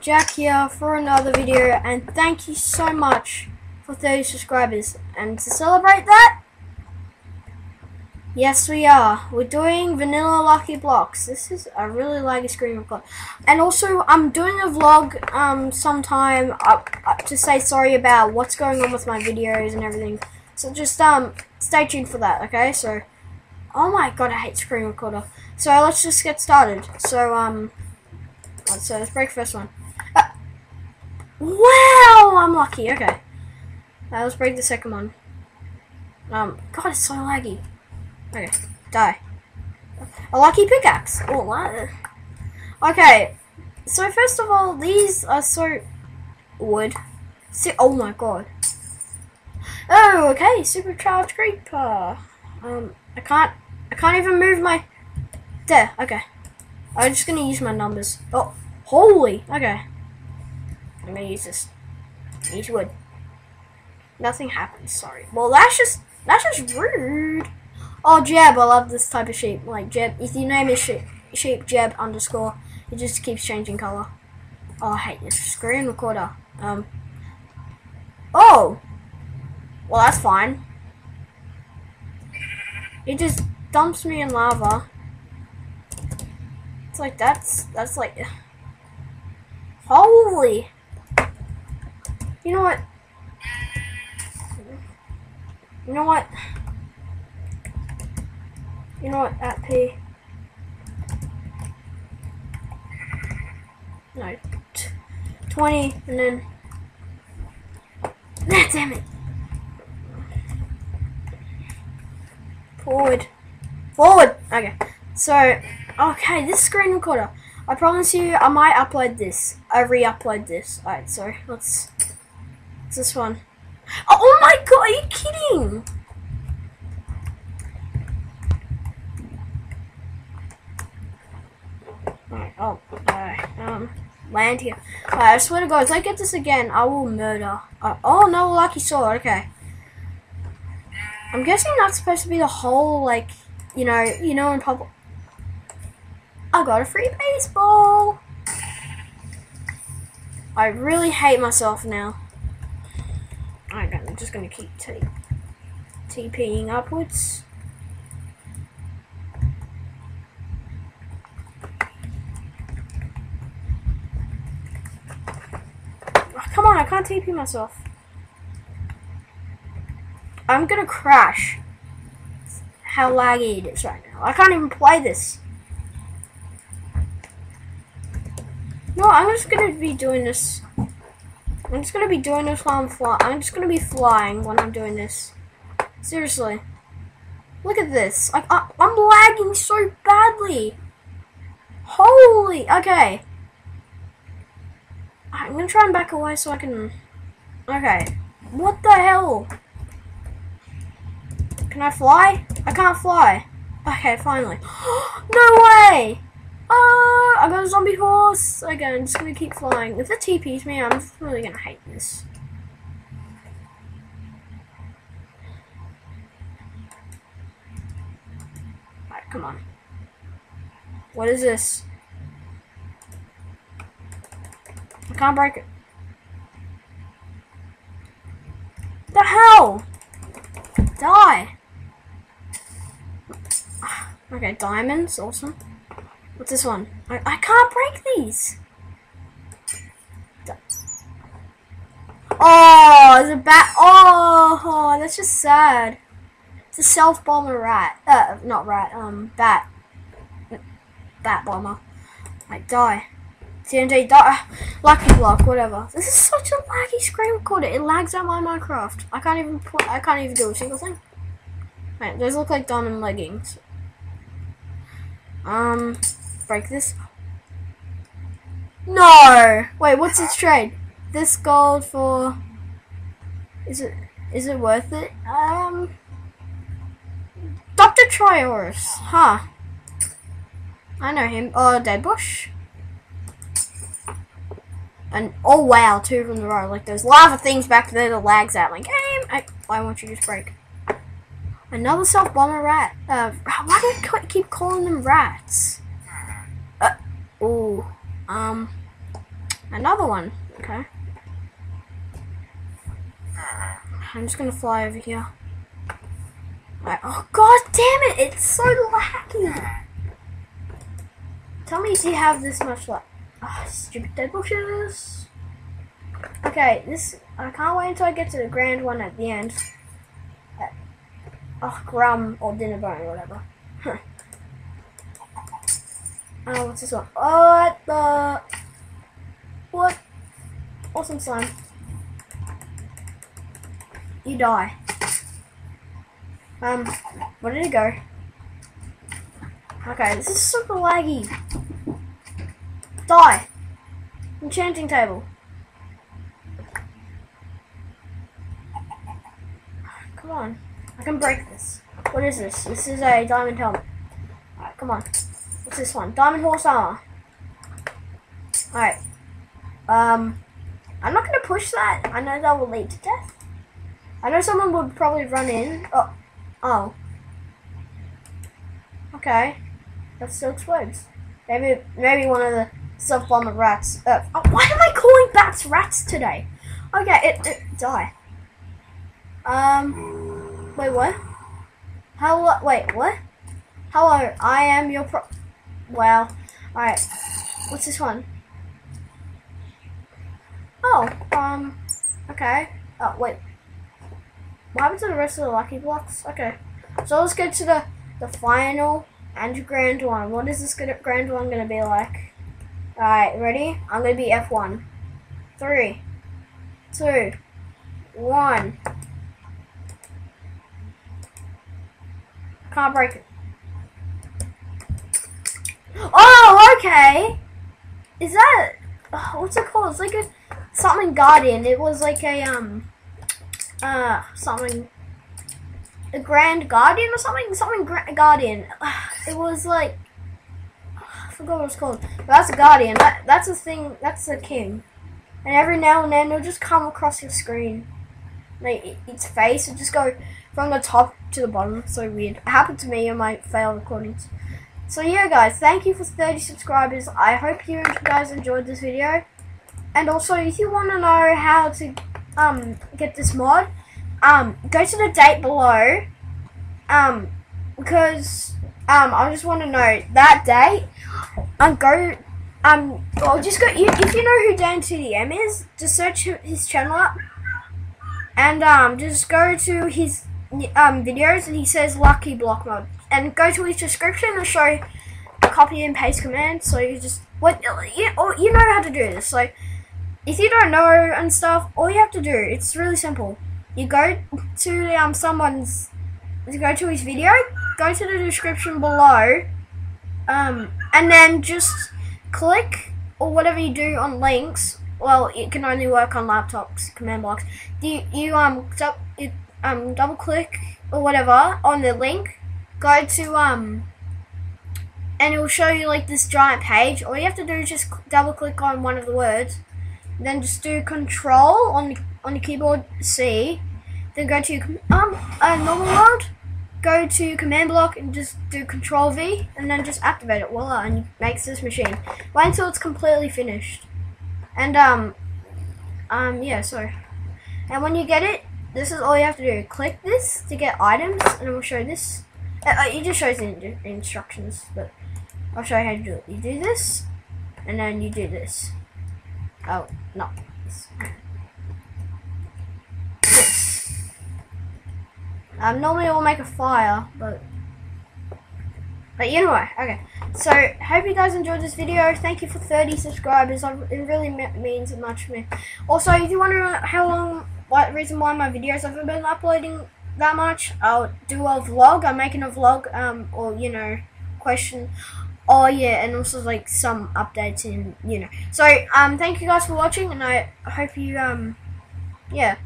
Jack here for another video, and thank you so much for 30 subscribers. And to celebrate that, yes we are. We're doing Vanilla Lucky Blocks. This is a really laggy screen record. And also, I'm doing a vlog um sometime uh, uh, to say sorry about what's going on with my videos and everything. So just um stay tuned for that, okay? So, oh my god, I hate screen recorder. So let's just get started. So um. So let's break first one. Wow, I'm lucky. Okay. Uh, let's break the second one. Um, God, it's so laggy. Okay, die. A lucky pickaxe. Oh? Okay. So first of all, these are so wood. See, oh my god. Oh, okay. Supercharged creeper. Um, I can't. I can't even move my. There. Okay. I'm just gonna use my numbers. Oh, holy! Okay. I'm gonna use this. Use wood. Nothing happens, sorry. Well, that's just, that's just rude. Oh, Jeb, I love this type of sheep. Like, Jeb, if your name is sheep, sheep Jeb underscore, it just keeps changing color. Oh, I hate this screen recorder. Um. Oh! Well, that's fine. It just dumps me in lava It's like that's that's like holy. You know what? You know what? You know what? At P. No, twenty, and then. Ah, damn it! Forward, forward. Okay, so Okay, this screen recorder. I promise you, I might upload this. I re-upload this. Alright, so let's. What's this one? Oh my god, are you kidding? Alright, oh, alright, um, land here. Alright, I swear to god, if I get this again, I will murder. Uh, oh, no, lucky sword, okay. I'm guessing that's supposed to be the whole, like, you know, you know in public I got a free baseball. I really hate myself now. I'm just gonna keep t TPing upwards. Oh, come on, I can't TP myself. I'm gonna crash. How laggy it is right now. I can't even play this. No, I'm just gonna be doing this. I'm just gonna be doing this while I'm flying. I'm just gonna be flying when I'm doing this. Seriously. Look at this. Like, I, I'm lagging so badly. Holy. Okay. I'm gonna try and back away so I can. Okay. What the hell? Can I fly? I can't fly. Okay, finally. no way! Oh, I got a zombie horse. Again, I'm just gonna keep flying. If it TPs me, I'm really gonna hate this. Alright, come on. What is this? I can't break it. The hell? Die. Okay, diamonds, awesome. What's this one? I, I can't break these. Oh, it's a bat. Oh, oh, that's just sad. It's a self bomber rat. Uh, not rat. Um, bat. Bat bomber. I die. TNT die. Lucky block. Whatever. This is such a laggy screen recorder. It lags out my Minecraft. I can't even. Put, I can't even do a single thing. Right, those look like diamond leggings. Um break this. No! Wait, what's its trade? This gold for... Is it is it worth it? Um... Dr. Trayaurus. Huh. I know him. Oh, Dead Bush. And, oh wow, two from the row. Like those lava things back there that lags out my game. I, why won't you just break? Another self bomber rat. Uh, why do I keep calling them rats? Uh, ooh. Um. Another one. Okay. I'm just gonna fly over here. Right. Oh god damn it! It's so laggy. Tell me if you have this much luck. Oh, stupid dead bushes. Okay, this I can't wait until I get to the grand one at the end. Oh, Grumm or Dinnerbone or whatever. Oh, what's this one? What the? What? Awesome slime. You die. Um, where did it go? Okay, this is super laggy. Die. Enchanting table. Come on. I can break this. What is this? This is a diamond helmet. Alright, come on. This one? Diamond horse armor. Alright. Um, I'm not going to push that. I know that will lead to death. I know someone would probably run in. Oh. Oh. Okay. That still explodes. Maybe, maybe one of the self-bomber rats. Uh, oh, why am I calling bats rats today? Okay, it, it die. Um. Wait, what? Hello, wait, what? Hello, I am your pro- Wow. Alright. What's this one? Oh, um, okay. Oh, wait. What happened to the rest of the lucky blocks? Okay. So let's get to the, the final and grand one. What is this grand one going to be like? Alright, ready? I'm going to be F1. Three, two, one. Can't break it. Oh, okay. Is that uh, what's it called? It's like a something guardian. It was like a um uh something a grand guardian or something. Something gra- guardian. it was like I forgot what it's called. But that's a guardian. That that's a thing. That's a king. And every now and then it'll just come across your screen. Like its face will just go from the top to the bottom. So weird. It happened to me on my fail recordings. So yeah, guys, thank you for 30 subscribers. I hope you guys enjoyed this video. And also, if you want to know how to um get this mod, um go to the date below. Um, because um I just want to know that date. Um, go um or just go if you know who Dan TDM is, just search his channel up. And um just go to his um, videos and he says lucky block mod. And go to his description and show copy and paste command. So you just what you, or you know how to do this. So if you don't know and stuff, all you have to do it's really simple. You go to um someone's you go to his video, go to the description below, um, and then just click or whatever you do on links. Well, it can only work on laptops, command blocks. You you um you um, double click or whatever on the link, go to um, and it will show you like this giant page. All you have to do is just double click on one of the words, then just do Control on the, on the keyboard C, then go to um a normal mode, go to command block and just do Control V, and then just activate it. Voila, and it makes this machine. Wait until it's completely finished, and um um yeah so, and when you get it this is all you have to do. Click this to get items, and it will show this. Uh, uh it just shows the instructions, but I'll show you how to do it. You do this, and then you do this. Oh, no. This. Um, normally it will make a fire, but but anyway, okay. So, hope you guys enjoyed this video. Thank you for 30 subscribers. It really means much to me. Also, if you wonder how long what reason why my videos haven't been uploading that much, I'll do a vlog. I'm making a vlog, um, or you know, question. Oh yeah, and also like some updates in you know. So um, thank you guys for watching, and I hope you um, yeah.